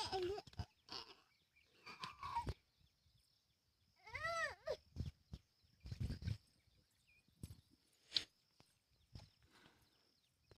Yeah.